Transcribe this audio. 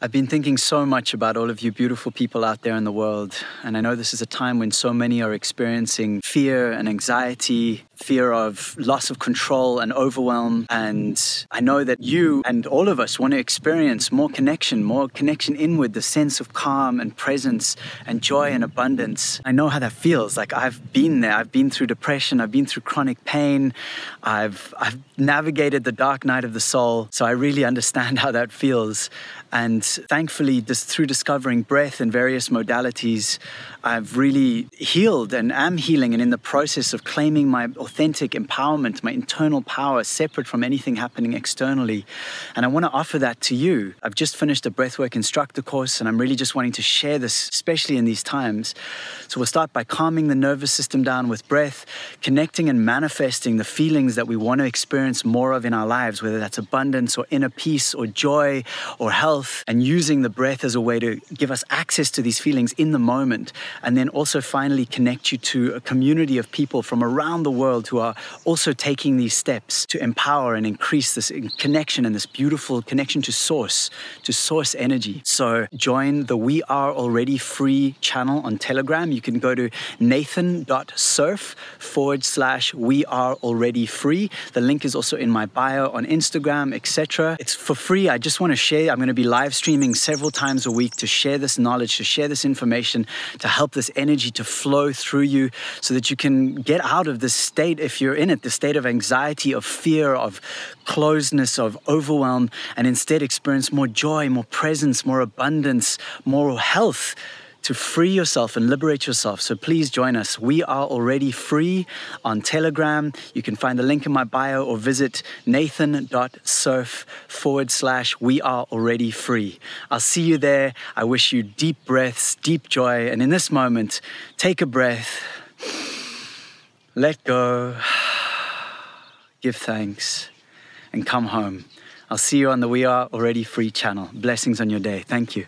I've been thinking so much about all of you beautiful people out there in the world. And I know this is a time when so many are experiencing fear and anxiety, fear of loss of control and overwhelm. And I know that you and all of us want to experience more connection, more connection inward, the sense of calm and presence and joy and abundance. I know how that feels. Like I've been there. I've been through depression. I've been through chronic pain. I've, I've navigated the dark night of the soul. So I really understand how that feels. And thankfully, just through discovering breath and various modalities, I've really healed and am healing and in the process of claiming my authentic empowerment, my internal power, separate from anything happening externally. And I want to offer that to you. I've just finished a breathwork instructor course, and I'm really just wanting to share this, especially in these times. So we'll start by calming the nervous system down with breath, connecting and manifesting the feelings that we want to experience more of in our lives, whether that's abundance or inner peace or joy or health, and using the breath as a way to give us access to these feelings in the moment. And then also finally connect you to a community of people from around the world who are also taking these steps to empower and increase this connection and this beautiful connection to source, to source energy. So join the We Are Already Free channel on Telegram. You can go to nathan.surf forward slash We Are Already Free. The link is also in my bio on Instagram, etc. It's for free. I just want to share. I'm going to be live streaming several times a week to share this knowledge, to share this information, to help this energy to flow through you so that you can get out of this state, if you're in it, the state of anxiety, of fear, of closeness, of overwhelm, and instead experience more joy, more presence, more abundance, more health to free yourself and liberate yourself. So please join us. We are already free on Telegram. You can find the link in my bio or visit nathan.surf forward slash we are already free. I'll see you there. I wish you deep breaths, deep joy. And in this moment, take a breath, let go, give thanks, and come home. I'll see you on the We Are Already Free channel. Blessings on your day. Thank you.